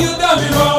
You done me wrong.